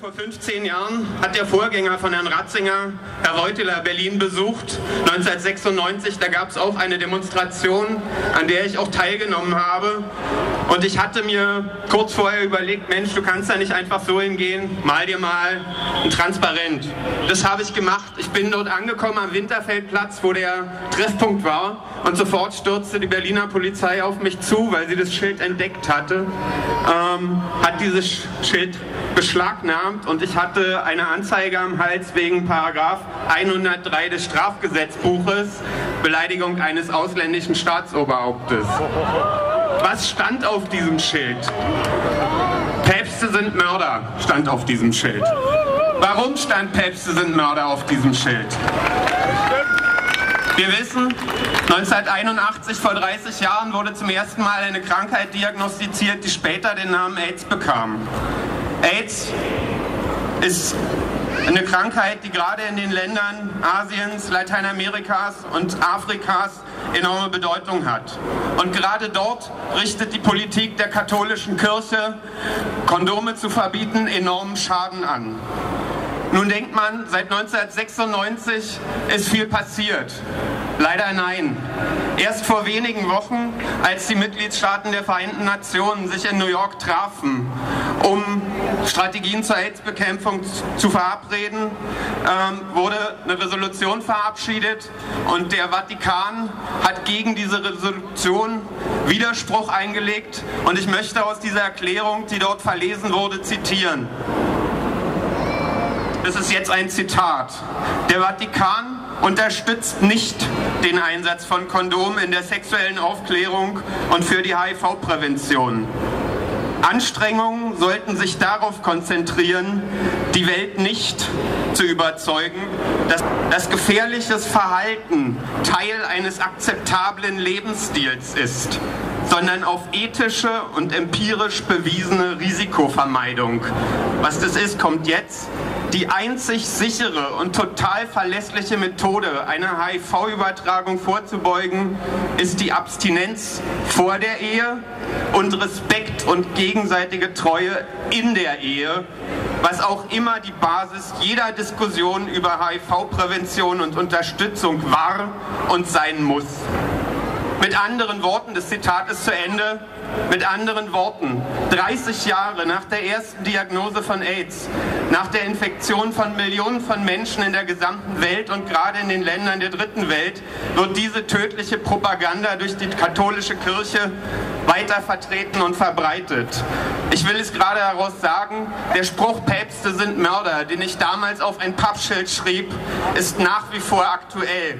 vor 15 Jahren hat der Vorgänger von Herrn Ratzinger, Herr Reuteler, Berlin besucht. 1996, da gab es auch eine Demonstration, an der ich auch teilgenommen habe. Und ich hatte mir kurz vorher überlegt, Mensch, du kannst da nicht einfach so hingehen, mal dir mal ein Transparent. Das habe ich gemacht. Ich bin dort angekommen am Winterfeldplatz, wo der Treffpunkt war. Und sofort stürzte die Berliner Polizei auf mich zu, weil sie das Schild entdeckt hatte. Ähm, hat dieses Schild beschlagnahmt und ich hatte eine Anzeige am Hals wegen Paragraph 103 des Strafgesetzbuches, Beleidigung eines ausländischen Staatsoberhauptes. Was stand auf diesem Schild? Päpste sind Mörder, stand auf diesem Schild. Warum stand Päpste sind Mörder auf diesem Schild? Wir wissen, 1981, vor 30 Jahren, wurde zum ersten Mal eine Krankheit diagnostiziert, die später den Namen AIDS bekam. AIDS ist eine Krankheit, die gerade in den Ländern Asiens, Lateinamerikas und Afrikas enorme Bedeutung hat. Und gerade dort richtet die Politik der katholischen Kirche, Kondome zu verbieten, enormen Schaden an. Nun denkt man, seit 1996 ist viel passiert. Leider nein. Erst vor wenigen Wochen, als die Mitgliedstaaten der Vereinten Nationen sich in New York trafen, um Strategien zur AIDS-Bekämpfung zu verabreden, ähm, wurde eine Resolution verabschiedet und der Vatikan hat gegen diese Resolution Widerspruch eingelegt und ich möchte aus dieser Erklärung, die dort verlesen wurde, zitieren. Das ist jetzt ein Zitat. Der Vatikan unterstützt nicht den Einsatz von Kondomen in der sexuellen Aufklärung und für die HIV-Prävention. Anstrengungen sollten sich darauf konzentrieren, die Welt nicht zu überzeugen, dass, dass gefährliches Verhalten Teil eines akzeptablen Lebensstils ist, sondern auf ethische und empirisch bewiesene Risikovermeidung. Was das ist, kommt jetzt. Die einzig sichere und total verlässliche Methode, einer HIV-Übertragung vorzubeugen, ist die Abstinenz vor der Ehe und Respekt und gegenseitige Treue in der Ehe, was auch immer die Basis jeder Diskussion über HIV-Prävention und Unterstützung war und sein muss. Mit anderen Worten, das Zitat ist zu Ende, mit anderen Worten, 30 Jahre nach der ersten Diagnose von AIDS, nach der Infektion von Millionen von Menschen in der gesamten Welt und gerade in den Ländern der dritten Welt, wird diese tödliche Propaganda durch die katholische Kirche weiter vertreten und verbreitet. Ich will es gerade daraus sagen, der Spruch Päpste sind Mörder, den ich damals auf ein Pappschild schrieb, ist nach wie vor aktuell.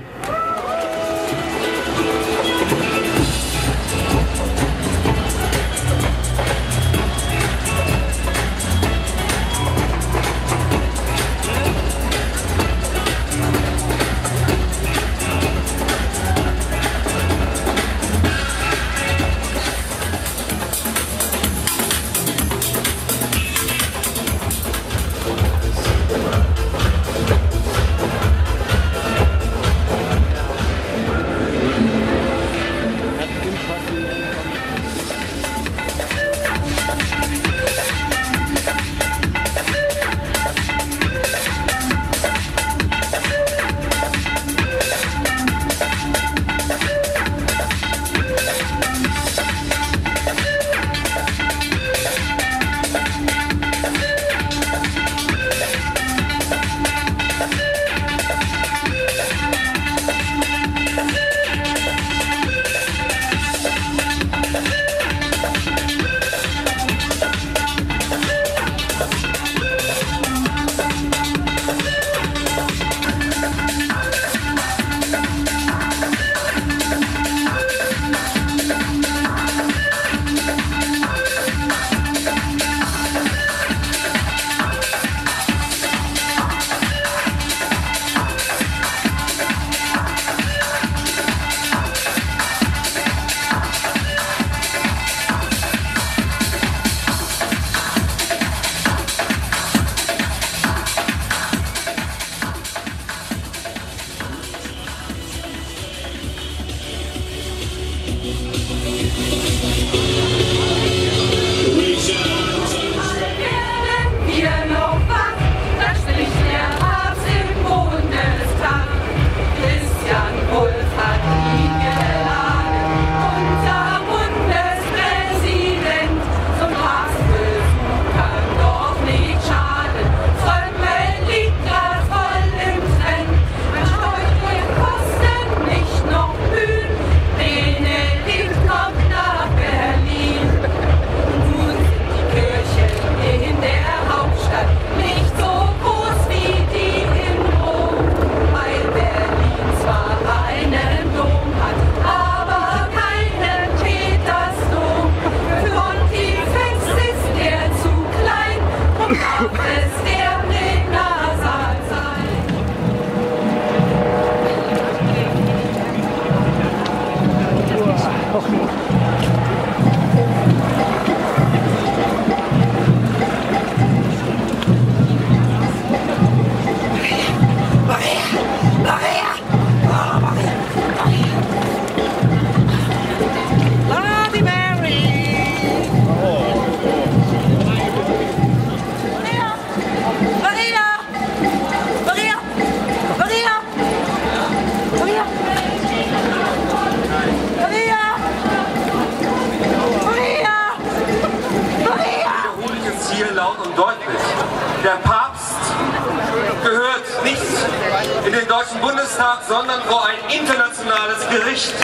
Den Deutschen Bundestag, sondern vor ein internationales Gericht.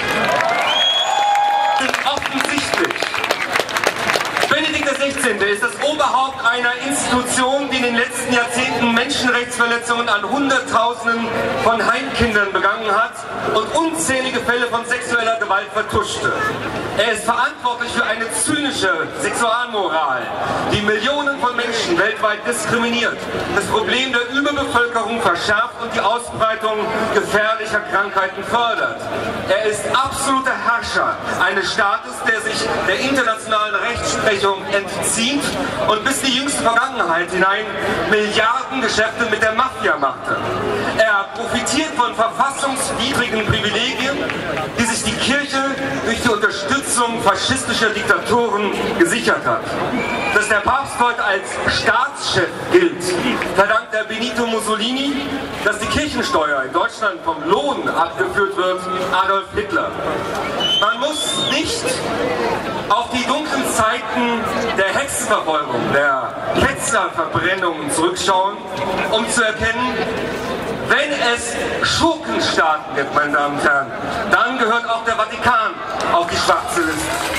XVI. ist das Oberhaupt einer Institution, die in den letzten Jahrzehnten Menschenrechtsverletzungen an Hunderttausenden von Heimkindern begangen hat und unzählige Fälle von sexueller Gewalt vertuschte. Er ist verantwortlich für eine zynische Sexualmoral, die Millionen von Menschen weltweit diskriminiert, das Problem der Überbevölkerung verschärft und die Ausbreitung gefährlicher Krankheiten fördert. Er ist absoluter Herrscher eines Staates, der sich der internationalen Rechtsprechung entzieht und bis in die jüngste Vergangenheit hinein Milliardengeschäfte mit der Mafia machte. Er profitiert von verfassungswidrigen Privilegien, die sich die Kirche durch die Unterstützung faschistischer Diktatoren gesichert hat. Dass der Papst heute als Staatschef gilt, verdankt er Benito Mussolini, dass die Kirchensteuer in Deutschland vom Lohn abgeführt wird, Adolf Hitler. Man muss nicht auf die dunklen Zeiten der Hexenverfolgung, der Ketzerverbrennungen zurückschauen, um zu erkennen, wenn es Schurkenstaaten gibt, meine Damen und Herren, dann gehört auch der Vatikan auf die schwarze Liste.